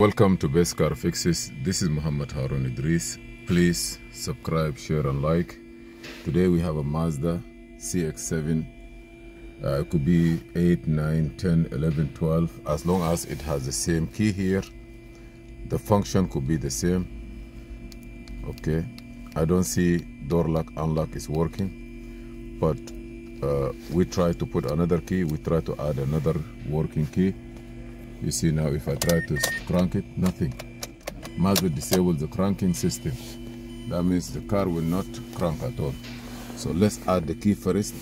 Welcome to Best Car Fixes. This is Muhammad Harun Idris. Please subscribe, share, and like. Today we have a Mazda CX7. Uh, it could be 8, 9, 10, 11, 12. As long as it has the same key here, the function could be the same. Okay, I don't see door lock, unlock is working, but uh, we try to put another key. We try to add another working key you see now if I try to crank it, nothing. Mazda disabled the cranking system. That means the car will not crank at all. So let's add the key first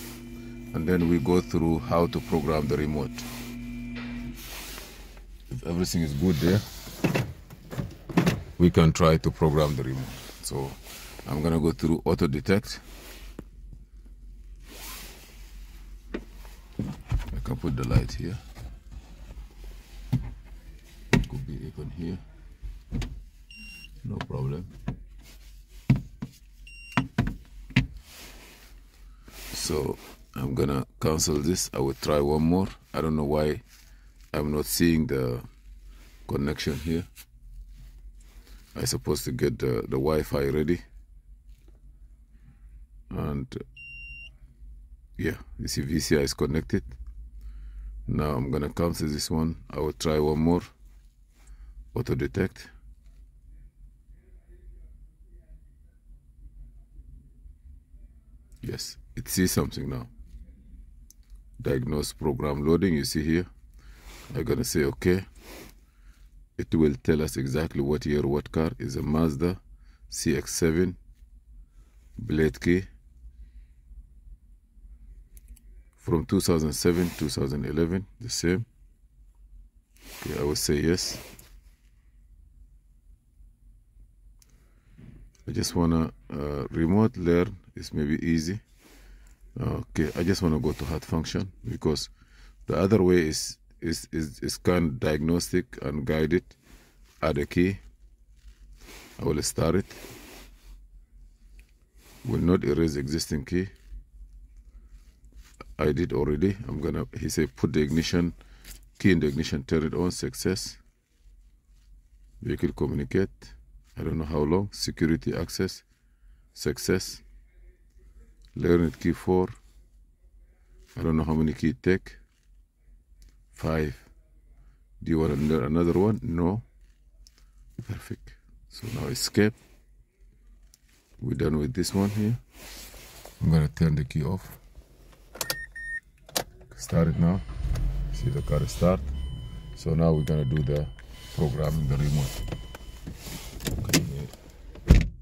and then we go through how to program the remote. If everything is good there, we can try to program the remote. So I'm gonna go through auto detect. I can put the light here. Even here no problem. So I'm gonna cancel this. I will try one more. I don't know why I'm not seeing the connection here. I supposed to get the, the Wi-Fi ready. And yeah you see VCI is connected. Now I'm gonna cancel this one. I will try one more auto detect? Yes it sees something now. Diagnose program loading you see here. I'm gonna say okay. It will tell us exactly what year what car is a Mazda CX7 blade key from 2007 2011 the same. Okay I will say yes I just wanna uh, remote learn is maybe easy. Okay I just wanna go to heart function because the other way is is is, is kind of diagnostic and guided add a key. I will start it. Will not erase existing key. I did already. I'm gonna he said put the ignition key in the ignition turn it on success. Vehicle communicate I don't know how long. Security access, success. Learn key four. I don't know how many key take. Five. Do you want to learn another one? No. Perfect. So now escape. We're done with this one here. I'm gonna turn the key off. Start it now. See the car start. So now we're gonna do the programming the remote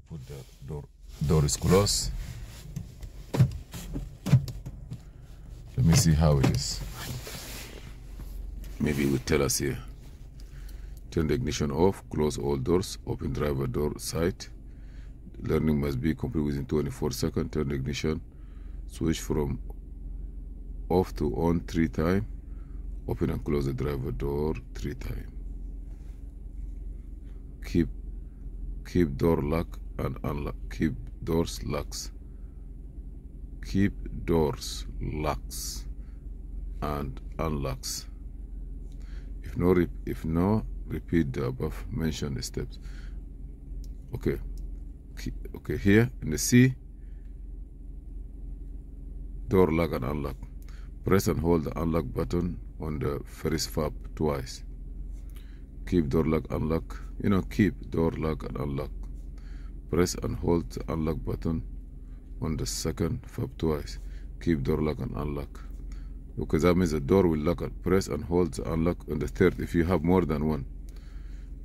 put the door door is closed. Let me see how it is. Maybe it will tell us here. Turn the ignition off close all doors open driver door side. Learning must be complete within 24 seconds. Turn the ignition switch from off to on three times open and close the driver door three times keep keep door lock and unlock. Keep doors locks. Keep doors locks and unlocks. If no if no repeat the above mentioned steps. Okay. Okay here in the C door lock and unlock. Press and hold the unlock button on the first fob twice. Keep door lock unlock you know keep door lock and unlock. Press and hold the unlock button on the second fob twice. Keep door lock and unlock. Because that means the door will lock and press and hold the unlock on the third. If you have more than one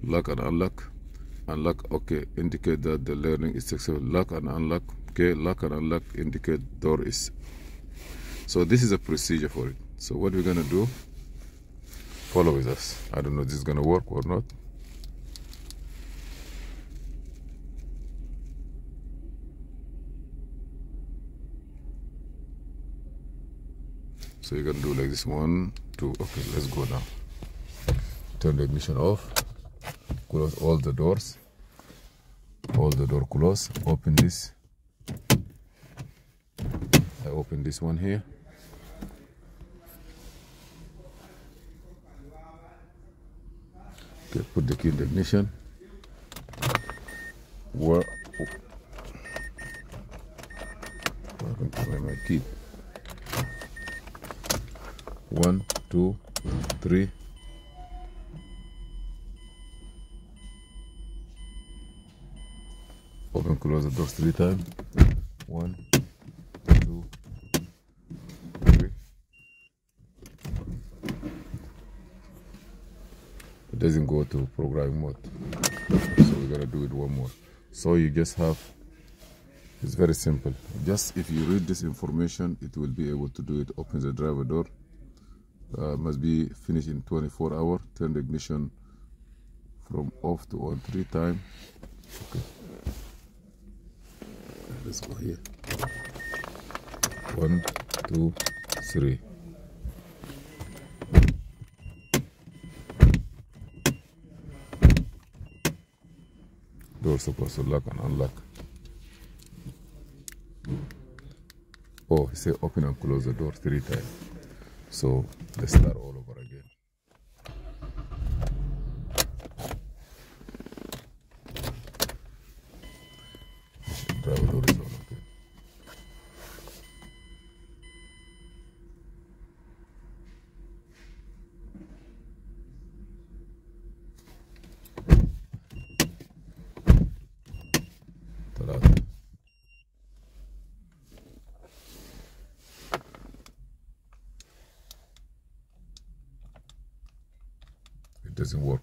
lock and unlock unlock okay indicate that the learning is successful. Lock and unlock okay lock and unlock indicate door is. So this is a procedure for it. So what we're gonna do follow with us. I don't know if this is gonna work or not so you can do like this one two okay let's go now turn the ignition off close all the doors all the door close open this I open this one here Okay, put the key in the ignition. What? What happened to my key? One, two, three. Open, close the doors three times. One, two, three. It doesn't go to programming mode. So we're gonna do it one more. So you just have it's very simple. Just if you read this information, it will be able to do it. Open the driver door. Uh, must be finished in 24 hours Turn the ignition from off to on three times. Okay. Let's go here. One, two, three. Door supposed to lock and unlock. Oh, he said open and close the door three times. So let's start all over doesn't work.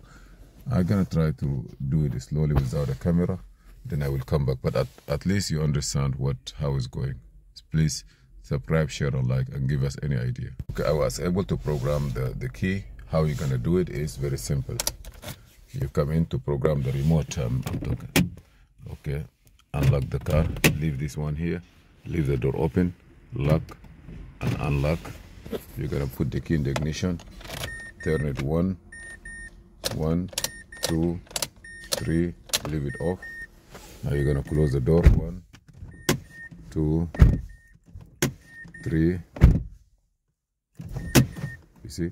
I'm gonna try to do it slowly without a camera then i will come back. But at, at least you understand what how it's going. Please subscribe share and like and give us any idea. Okay i was able to program the the key. How you're gonna do it is very simple. You come in to program the remote um, I'm talking. Okay unlock the car leave this one here leave the door open lock and unlock. You're gonna put the key in the ignition turn it one one two three leave it off. Now you're gonna close the door. One two three. You see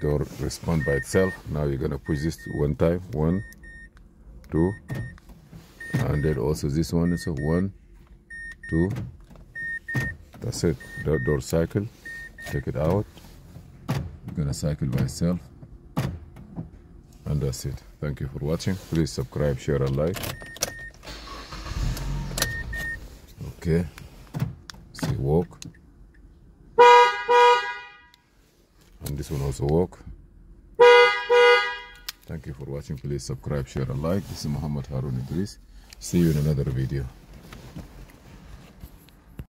door respond by itself. Now you're gonna push this one time. One two and then also this one. Is a one two. That's it. The door cycle. Take it out. You're gonna cycle by itself and that's it. Thank you for watching. Please subscribe share and like. Okay. See walk. And this one also walk. Thank you for watching. Please subscribe share and like. This is muhammad harun idris. See you in another video